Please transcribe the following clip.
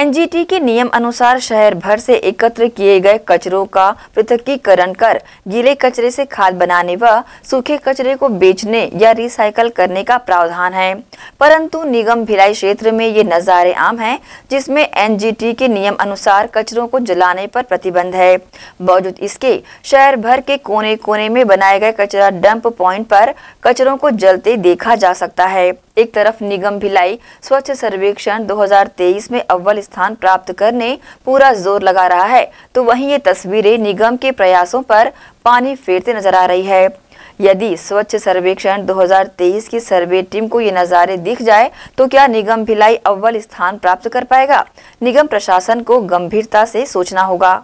NGT के नियम अनुसार शहर भर से एकत्र किए गए कचरों का पृथकीकरण कर गीले कचरे से खाद बनाने व सूखे कचरे को बेचने या रिसाइकल करने का प्रावधान है। परंतु निगम भिलाई क्षेत्र में ये नज़ारे आम हैं, जिसमें एनजीटी के नियम अनुसार कचरों को जलाने पर प्रतिबंध है। बावजूद इसके, शहर भर के कोने कोने में बनाए गए कचरा डंप पॉइंट पर कचरों को जलते देखा जा सकता है। एक तरफ़ निगम भिलाई स्वच्छ सर्वेक्षण 2023 में अव्वल स्थान प्राप्त करने पूरा ज़ोर लगा रहा है। तो वहीं ये तस्वीरें निगम के प्रयासों पर पानी फेरते नज़र आ रही है। यदि स्वच्छ सर्वेक्षण 2023 की सर्वे टीम को ये नज़ारे दिख जाए तो क्या निगम भिलाई अव्वल स्थान प्राप्त कर पाएगा? निगम प्रशासन को गंभीरता से सोचना होगा।